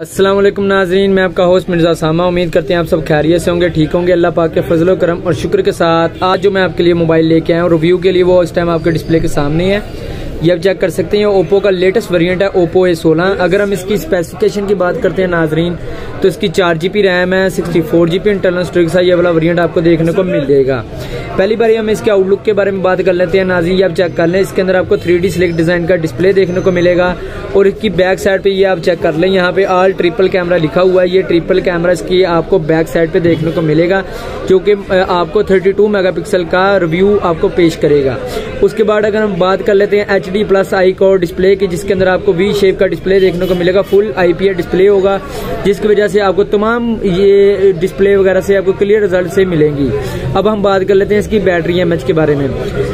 वालेकुम नाजरीन, मैं आपका होस्ट मिर्ज़ा सामा। उम्मीद करते हैं आप सब खैरियत से होंगे, ठीक होंगे। अल्लाह पाक के फजलो करम और शुक्र के साथ आज जो मैं आपके लिए मोबाइल लेके आया हूँ, रिव्यू के लिए वो इस टाइम आपके डिस्प्ले के सामने है। ये आप चेक कर सकते हैं ओप्पो का लेटेस्ट वेरिएंट है ओप्पो ए सोलह। अगर हम इसकी स्पेसिफिकेशन की बात करते हैं, नाजरीन तो इसकी चार जी रैम है sixty four G internal storage ये वाला वेरियंट आपको देखने को मिल जाएगा। पहली बार हम इसके आउटलुक के बारे में बात कर लेते हैं नाजी ये आप चेक कर लें। इसके अंदर आपको थ्री डी सिलेक्ट डिज़ाइन का डिस्प्ले देखने को मिलेगा और इसकी बैक साइड पे ये आप चेक कर लें, यहाँ पे ऑल ट्रिपल कैमरा लिखा हुआ है। ये ट्रिपल कैमरा इसकी आपको बैक साइड पे देखने को मिलेगा, जो कि आपको 32 मेगापिक्सल का रिव्यू आपको पेश करेगा। उसके बाद अगर हम बात कर लेते हैं H D plus I core display की, जिसके अंदर आपको वी शेप का डिस्प्ले देखने को मिलेगा फुल आई डिस्प्ले होगा, जिसकी वजह से आपको तमाम ये डिस्प्ले वगैरह से आपको क्लियर रिज़ल्ट से मिलेंगी। अब हम बात कर लेते हैं इसकी बैटरी एम के बारे में।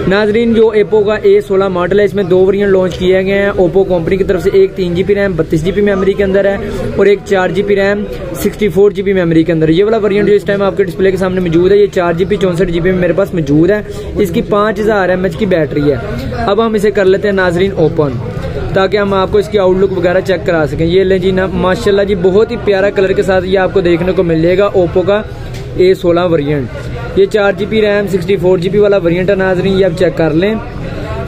नाजरीन, जो एप्पो का ए सोलह मॉडल है, इसमें दो वेरियंट लॉन्च किए गए हैं। ओप्पो कंपनी की तरफ़ से एक तीन जीबी रैम बत्तीस जीबी मेमोरी के अंदर है और एक चार GB RAM sixty four GB memory के अंदर ये वाला वेरियंट जो इस टाइम आपके डिस्प्ले के सामने मौजूद है, ये चार जीबी में मेरे पास मौजूद है। इसकी पाँच हज़ार की बैटरी है। अब हम इसे कर लेते हैं नाजरीन ओपन ताकि हम आपको इसकी आउटलुक वगैरह चेक करा सकें। ये लें जी ना, माशाल्लाह जी, बहुत ही प्यारा कलर के साथ ये आपको देखने को मिल जाएगा ओप्पो का ए सोलह वेरियंट ये चार G B RAM sixty four G B वाला वेरियंट है नाजरीन, ये आप चेक कर लें।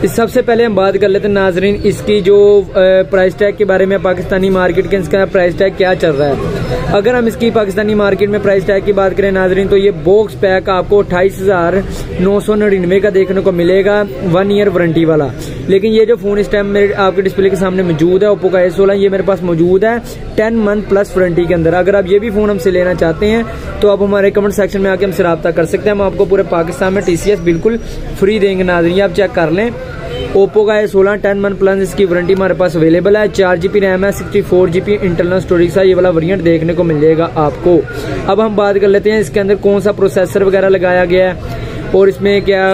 इस सबसे पहले हम बात कर लेते हैं नाजरीन, इसकी जो प्राइस टैग के बारे में, पाकिस्तानी मार्केट के, इसका प्राइस टैग क्या चल रहा है। अगर हम इसकी पाकिस्तानी मार्केट में प्राइस टैग की बात करें नाजरीन तो ये बॉक्स पैक आपको अट्ठाईस हज़ार नौ सौ नड़िनवे का देखने को मिलेगा वन ईयर वारंटी वाला। लेकिन ये जो फ़ोन इस टाइम मेरे, आपके डिस्प्ले के सामने मौजूद है ओप्पो का एस सोलह ये मेरे पास मौजूद है टेन मंथ प्लस वारंटी के अंदर। अगर आप ये भी फ़ोन हमसे लेना चाहते हैं तो आप हमारे कमेंट सेक्शन में आके हमसे रब्ता कर सकते हैं। हम आपको पूरे पाकिस्तान में टीसीएस बिल्कुल फ्री देंगे नाजरी आप चेक कर लें। ओप्पो का है सोलह टेन मंथ प्लस इसकी वारंटी हमारे पास अवेलेबल है। चार जीबी रैम है sixty four GB internal storage का ये वाला वेरिएंट देखने को मिल जाएगा आपको। अब हम बात कर लेते हैं, इसके अंदर कौन सा प्रोसेसर वगैरह लगाया गया है। और इसमें क्या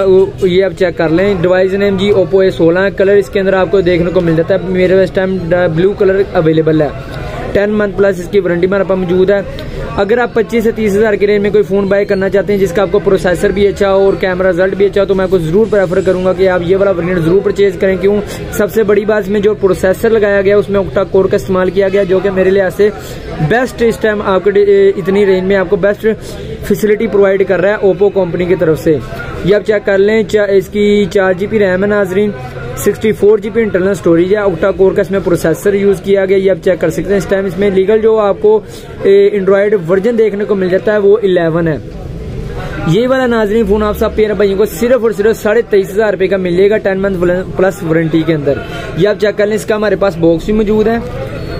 ये आप चेक कर लें। डिवाइस नेम जी ओप्पो ए सोलह कलर इसके अंदर आपको देखने को मिल जाता है। मेरे इस टाइम ब्लू कलर अवेलेबल है। टेन मंथ प्लस इसकी वारंटी हमारे पास मौजूद है। अगर आप 25 से 30 हज़ार के रेंज में कोई फ़ोन बाय करना चाहते हैं जिसका आपको प्रोसेसर भी अच्छा हो और कैमरा रिज़ल्ट भी अच्छा हो तो मैं आपको ज़रूर प्रेफर करूँगा कि आप ये वाला वेरियंट ज़रूर परचेज करें। क्यों? सबसे बड़ी बात में जो प्रोसेसर लगाया गया उसमें उक्टा कोर का इस्तेमाल किया गया जो कि मेरे लिहाज से बेस्ट इस टाइम आपके इतनी रेंज में आपको बेस्ट फैसिलिटी प्रोवाइड कर रहा है ओप्पो कंपनी की तरफ़ से। ये आप चेक कर लें चा, इसकी चार जीबी रैम है नाजरीन। Sixty four GB internal storage है। ऑक्टा कोर का इसमें प्रोसेसर यूज़ किया गया, ये आप चेक कर सकते हैं। इस टाइम इसमें लीगल जो आपको एंड्रॉयड वर्जन देखने को मिल जाता है, वो इलेवन है। ये वाला नाजरीन फ़ोन आप सब पेयर भाइयों को सिर्फ़ और सिर्फ़ साढ़े तेईस हज़ार रुपए का मिलेगा टेन मंथ प्लस वारंटी के अंदर। ये आप चेक कर लें, इसका हमारे पास बॉक्स भी मौजूद है।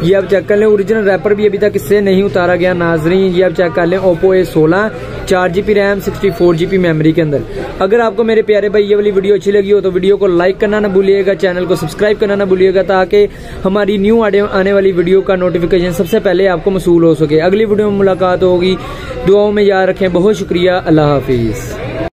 ये आप चेक कर लें ओरिजिनल रैपर भी अभी तक इससे नहीं उतारा गया, नाजरीन, ये आप चेक कर लें ओप्पो ए सोलह चार GB RAM sixty four GB memory के अंदर। अगर आपको मेरे प्यारे भाई ये वाली वीडियो अच्छी लगी हो तो वीडियो को लाइक करना ना भूलिएगा चैनल को सब्सक्राइब करना ना भूलिएगा, ताकि हमारी न्यू आने वाली वीडियो का नोटिफिकेशन सबसे पहले आपको मसूल हो सके। अगली वीडियो में मुलाकात होगी, दुआओं में याद रखें, बहुत शुक्रिया, अल्लाह हाफिज़।